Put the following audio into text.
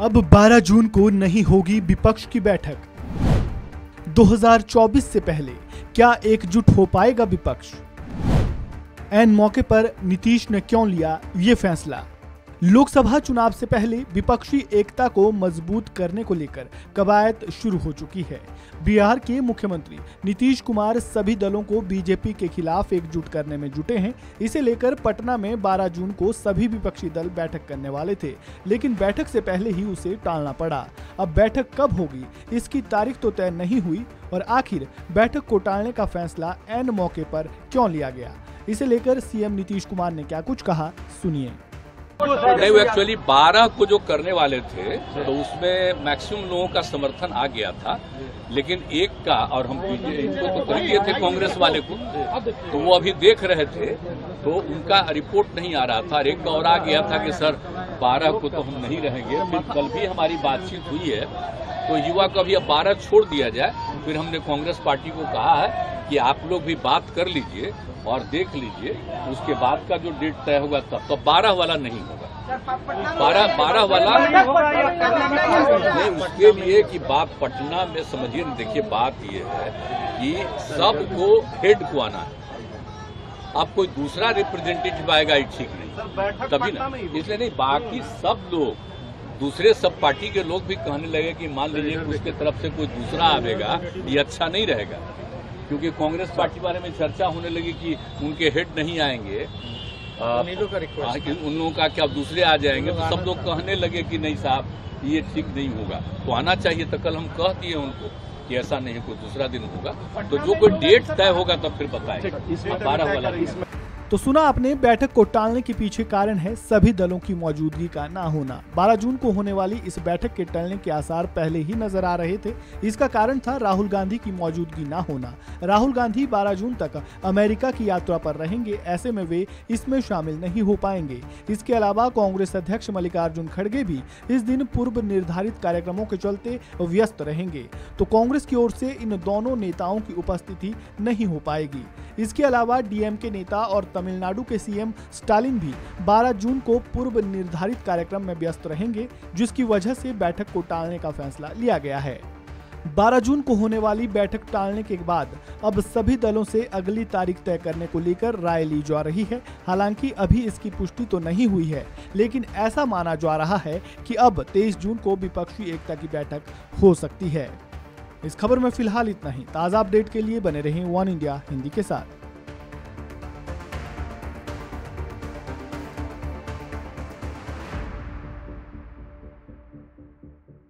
अब 12 जून को नहीं होगी विपक्ष की बैठक। 2024 से पहले क्या एकजुट हो पाएगा विपक्ष? एन मौके पर नीतीश ने क्यों लिया ये फैसला? लोकसभा चुनाव से पहले विपक्षी एकता को मज़बूत करने को लेकर कवायद शुरू हो चुकी है। बिहार के मुख्यमंत्री नीतीश कुमार सभी दलों को बीजेपी के खिलाफ एकजुट करने में जुटे हैं। इसे लेकर पटना में 12 जून को सभी विपक्षी दल बैठक करने वाले थे, लेकिन बैठक से पहले ही उसे टालना पड़ा। अब बैठक कब होगी, इसकी तारीख तो तय नहीं हुई और आखिर बैठक को टालने का फैसला एन मौके पर क्यों लिया गया? इसे लेकर सीएम नीतीश कुमार ने क्या कुछ कहा, सुनिए। नहीं, वो एक्चुअली बारह को जो करने वाले थे तो उसमें मैक्सिमम लोगों का समर्थन आ गया था। लेकिन एक का, और हम इनको तो कर दिए थे, कांग्रेस वाले को तो वो अभी देख रहे थे तो उनका रिपोर्ट नहीं आ रहा था। और एक का और आ गया था कि, सर, बारह को तो हम नहीं रहेंगे। फिर कल भी हमारी बातचीत हुई है तो युवा को अभी अब बारह छोड़ दिया जाए, फिर हमने कांग्रेस पार्टी को कहा है कि आप लोग भी बात कर लीजिए और देख लीजिए उसके बाद का जो डेट तय होगा तब। तो बारह वाला नहीं होगा। बारह बारह वाला नहीं उसके लिए कि बात पटना में समझिए देखिए बात ये है कि सबको हेड को आना है। अब कोई दूसरा रिप्रेजेंटेटिव आएगा ये ठीक नहीं। तभी ना। इसलिए नहीं बाकी सब लोग दूसरे सब पार्टी के लोग भी कहने लगे कि मान लीजिए उसके तरफ़ से कोई दूसरा आवेगा ये अच्छा नहीं रहेगा। क्योंकि कांग्रेस पार्टी बारे में चर्चा होने लगी कि उनके हेड नहीं आएँगे। उन लोगों का क्या दूसरे आ जाएँगे। तो सब लोग कहने लगे कि नहीं साहब ये ठीक नहीं होगा। तो आना चाहिए तो कल हम कह दिए उनको कि ऐसा नहीं कोई दूसरा दिन होगा। तो जो कोई डेट तय होगा तब फिर बताएँगे। बारह वाला तो सुना आपने, बैठक को टालने के पीछे कारण है सभी दलों की मौजूदगी का ना होना। 12 जून को होने वाली इस बैठक के टलने के आसार पहले ही नज़र आ रहे थे। इसका कारण था राहुल गांधी की मौजूदगी ना होना। राहुल गांधी 12 जून तक अमेरिका की यात्रा पर रहेंगे, ऐसे में वे इसमें शामिल नहीं हो पाएँगे। इसके अलावा कांग्रेस अध्यक्ष मल्लिकार्जुन खड़गे भी इस दिन पूर्व निर्धारित कार्यक्रमों के चलते व्यस्त रहेंगे। तो कांग्रेस की ओर से इन दोनों नेताओं की उपस्थिति नहीं हो पाएगी। इसके अलावा डीएमके नेता और तमिलनाडु के सीएम स्टालिन भी 12 जून को पूर्व निर्धारित कार्यक्रम में व्यस्त रहेंगे, जिसकी वजह से बैठक को टालने का फैसला लिया गया है। 12 जून को होने वाली बैठक टालने के बाद अब सभी दलों से अगली तारीख तय करने को लेकर राय ली जा रही है। हालाँकि अभी इसकी पुष्टि तो नहीं हुई है, लेकिन ऐसा माना जा रहा है कि अब 23 जून को विपक्षी एकता की बैठक हो सकती है। इस खबर में फ़िलहाल इतना ही। ताज़ा अपडेट के लिए बने रहें वन इंडिया हिंदी के साथ।